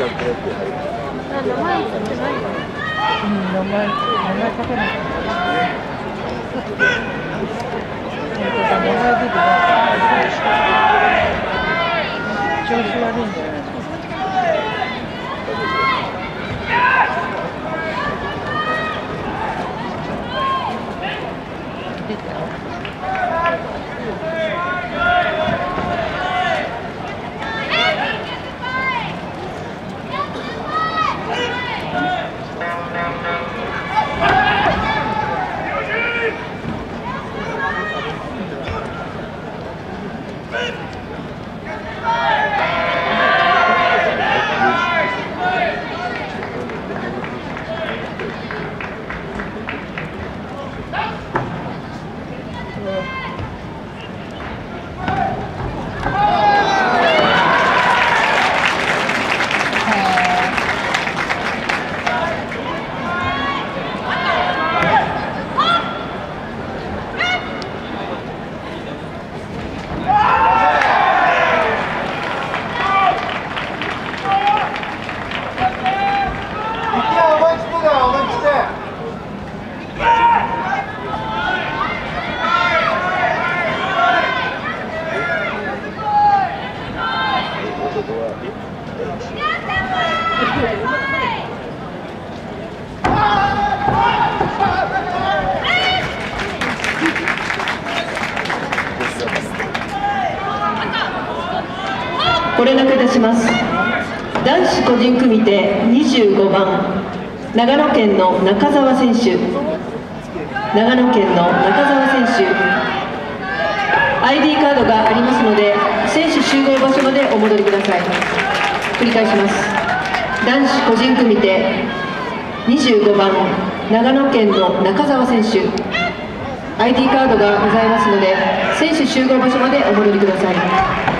名前、書けない。調子悪いんだよ。ご連絡いたします。男子個人組手25番長野県の中澤選手。長野県の中澤選手。ID カードがありますので選手集合場所までお戻りください。繰り返します。男子個人組手25番長野県の中澤選手。ID カードがございますので選手集合場所までお戻りください。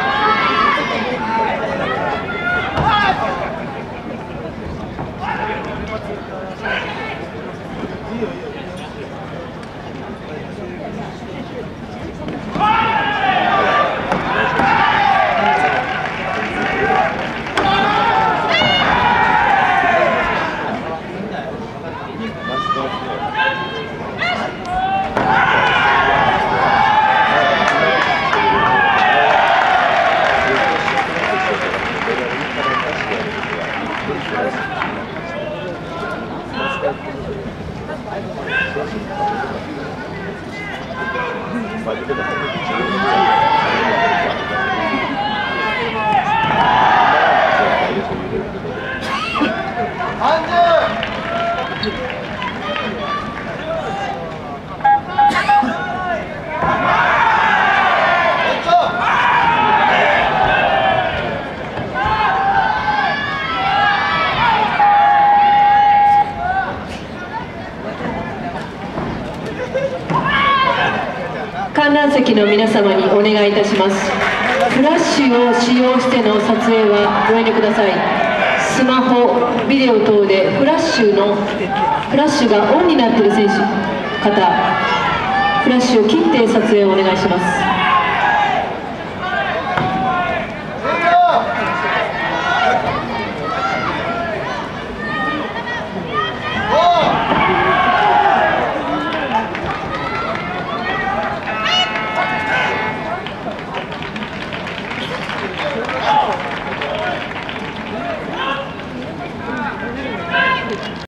Weil wir 観席の皆様にお願いいたします。フラッシュを使用しての撮影はご遠慮ください。スマホビデオ等でフラッシュのフラッシュがオンになっている選手方フラッシュを切って撮影をお願いします。